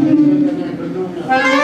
Hallelujah.